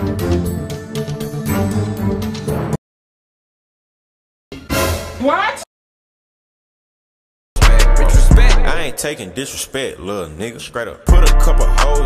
What? I ain't taking disrespect, little nigga. Straight up, put a couple hoes.